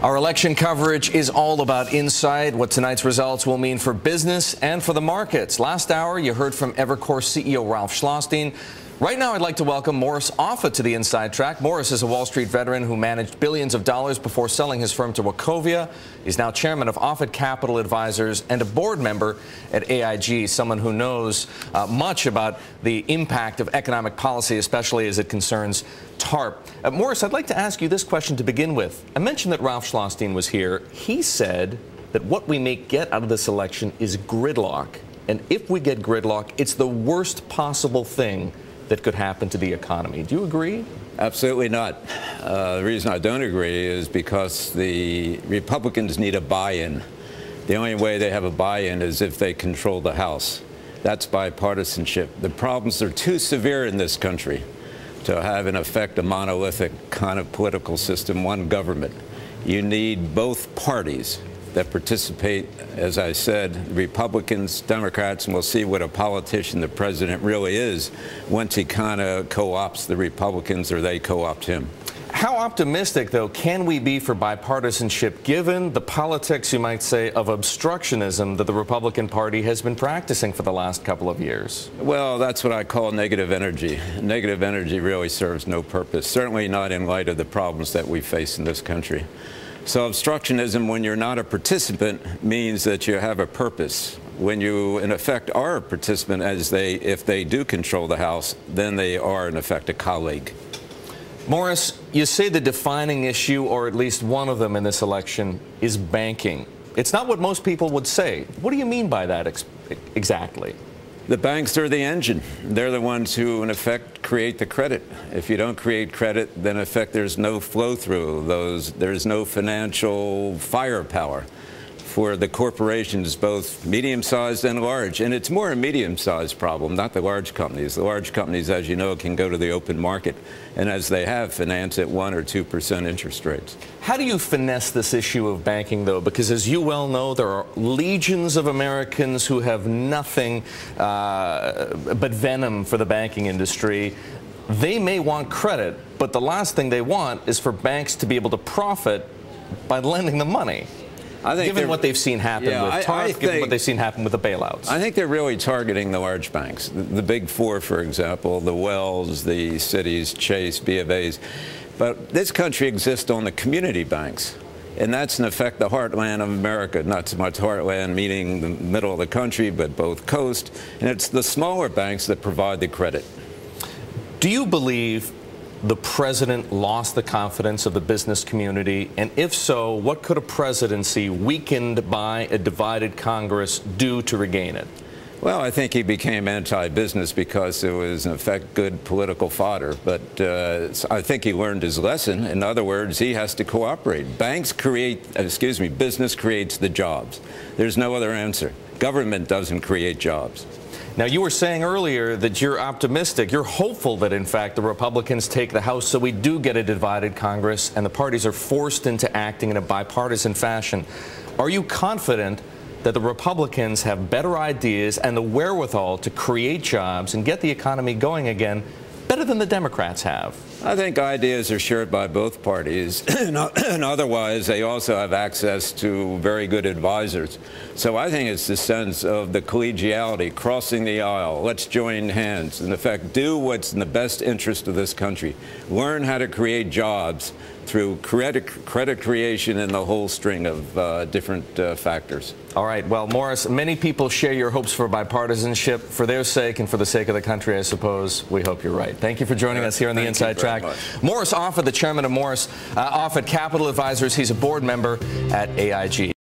Our election coverage is all about insight, what tonight's results will mean for business and for the markets. Last hour, you heard from Evercore CEO Ralph Schlosstein. Right now, I'd like to welcome Morris Offit to the Inside Track. Morris is a Wall Street veteran who managed billions of dollars before selling his firm to Wachovia. He's now chairman of Offit Capital Advisors and a board member at AIG, someone who knows uh, much about the impact of economic policy, especially as it concerns TARP. Uh, Morris, I'd like to ask you this question to begin with. I mentioned that Ralph Schlosstein was here. He said that what we may get out of this election is gridlock. And if we get gridlock, it's the worst possible thing that could happen to the economy. Do you agree? Absolutely not. Uh, the reason I don't agree is because the Republicans need a buy-in. The only way they have a buy-in is if they control the House. That's bipartisanship. The problems are too severe in this country to have, in effect, a monolithic kind of political system, one government. You need both parties that participate, as I said, Republicans, Democrats, and we'll see what a politician the president really is once he kind of co-opts the Republicans or they co-opt him. How optimistic, though, can we be for bipartisanship given the politics, you might say, of obstructionism that the Republican Party has been practicing for the last couple of years? Well, that's what I call negative energy. Negative energy really serves no purpose, certainly not in light of the problems that we face in this country. So obstructionism, when you're not a participant, means that you have a purpose. When you, in effect, are a participant, as they, if they do control the House, then they are, in effect, a colleague. Morris, you say the defining issue, or at least one of them in this election, is banking. It's not what most people would say. What do you mean by that ex exactly? The banks are the engine. They're the ones who, in effect, create the credit. If you don't create credit, then in effect there's no flow through. Those there's no financial firepower for the corporations, both medium-sized and large. And it's more a medium-sized problem, not the large companies. The large companies, as you know, can go to the open market, and as they have, finance at 1 or 2 percent interest rates. How do you finesse this issue of banking, though? Because as you well know, there are legions of Americans who have nothing uh, but venom for the banking industry. They may want credit, but the last thing they want is for banks to be able to profit by lending them money. I think given what they've seen happen yeah, with TARP, think, given what they've seen happen with the bailouts. I think they're really targeting the large banks. The, the big four, for example, the Wells, the Citis, Chase, B of A's. But this country exists on the community banks. And that's in effect the heartland of America, not so much heartland meaning the middle of the country, but both coast. And it's the smaller banks that provide the credit. Do you believe the president lost the confidence of the business community? And if so, what could a presidency weakened by a divided Congress do to regain it? Well, I think he became anti-business because it was, in effect, good political fodder. But uh, I think he learned his lesson. In other words, he has to cooperate. Banks create, excuse me, business creates the jobs. There's no other answer. Government doesn't create jobs. Now, you were saying earlier that you're optimistic. You're hopeful that, in fact, the Republicans take the House so we do get a divided Congress and the parties are forced into acting in a bipartisan fashion. Are you confident that the Republicans have better ideas and the wherewithal to create jobs and get the economy going again better than the Democrats have? I think ideas are shared by both parties, and otherwise they also have access to very good advisors. So I think it's the sense of the collegiality, crossing the aisle, let's join hands, in effect, do what's in the best interest of this country. Learn how to create jobs through credit, credit creation and the whole string of uh, different uh, factors. All right. Well, Morris, many people share your hopes for bipartisanship. For their sake and for the sake of the country, I suppose, we hope you're right. Thank you for joining us here on the Inside Track. Morris Offit, the chairman of Morris uh, Offit Capital Advisors. He's a board member at AIG.